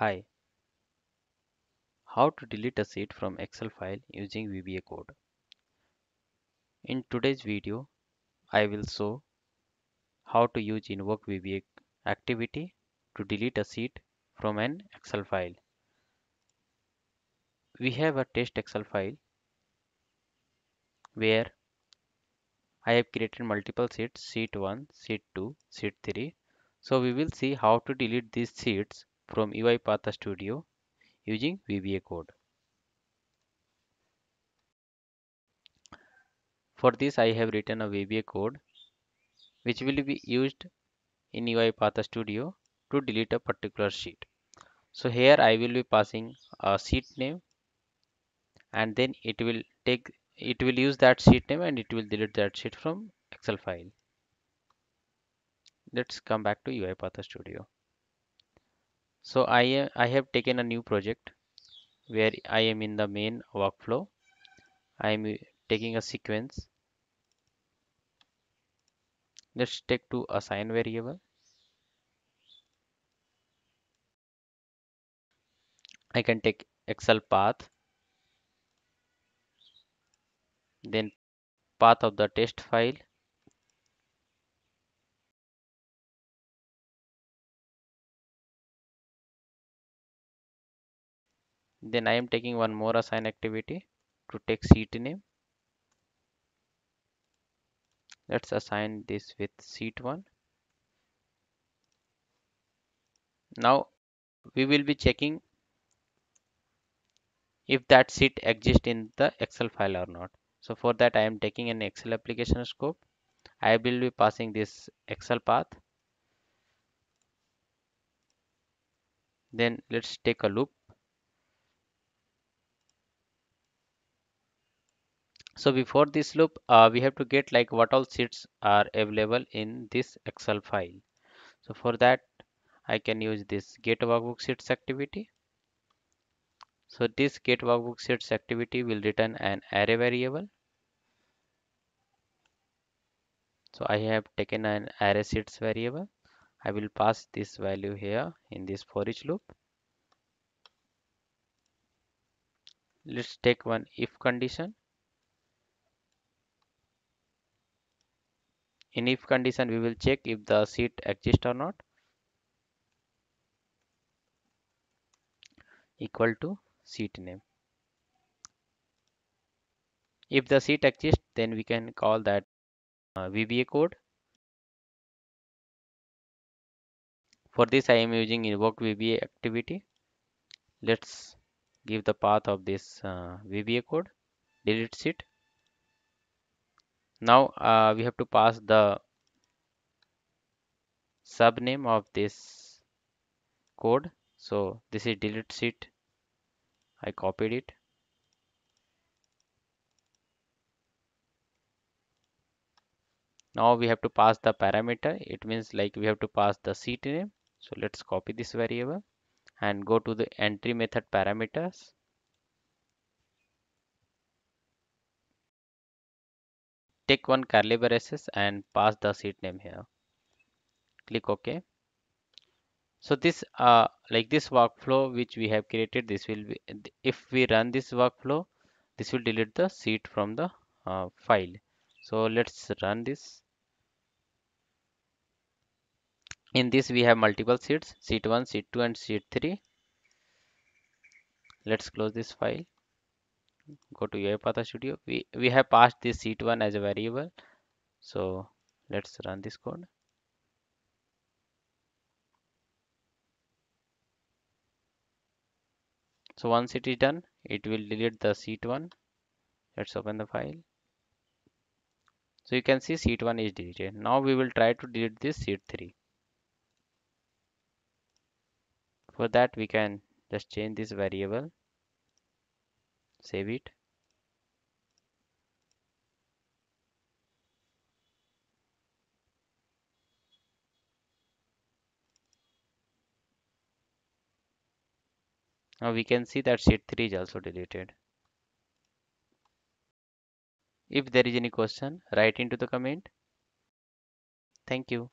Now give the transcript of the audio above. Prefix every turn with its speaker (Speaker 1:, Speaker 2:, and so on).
Speaker 1: Hi, how to delete a sheet from Excel file using VBA code. In today's video, I will show how to use invoke VBA activity to delete a sheet from an Excel file. We have a test Excel file where I have created multiple sheets, sheet 1, sheet 2, sheet 3. So we will see how to delete these sheets from UiPath Studio using VBA code. For this I have written a VBA code which will be used in UiPath Studio to delete a particular sheet. So here I will be passing a sheet name and then it will take it will use that sheet name and it will delete that sheet from Excel file. Let's come back to UiPath Studio. So I, am I have taken a new project where I am in the main workflow. I am uh, taking a sequence. Let's take to assign variable. I can take Excel path. Then path of the test file then I am taking one more assign activity to take sheet name. Let's assign this with seat 1 now we will be checking if that seat exists in the excel file or not. So for that i am taking an excel application scope. I will be passing this excel path. Then let's take a loop so before this loop uh, we have to get like what all sheets are available in this excel file so for that I can use this get workbook sheets activity. So this get workbook sheets activity will return an array variable. So I have taken an array sheets variable. I will pass this value here in this for each loop. Let's take one if condition. In if condition, we will check if the seat exists or not. Equal to seat name. If the seat exists, then we can call that uh, VBA code. For this, I am using invoke VBA activity. Let's give the path of this uh, VBA code. Delete sheet. Now uh, we have to pass the sub name of this code. So this is delete sheet. I copied it. now we have to pass the parameter it means like we have to pass the sheet name so let's copy this variable and go to the entry method parameters take one curly braces and pass the sheet name here. Click ok. So this uh like this workflow which we have created this will be if we run this workflow this will delete the sheet from the uh, file. So let's run this. In this we have multiple sheets sheet 1 sheet 2 and sheet 3 let's close this file go to UiPath Studio. We we have passed this seat 1 as a variable. So let's run this code. So once it is done it will delete the seat 1 let's open the file. So you can see seat 1 is deleted. Now we will try to delete this seat 3 for that we can just change this variable save it. Now we can see that sheet 3 is also deleted. If there is any question write into the comment. Thank you